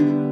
you.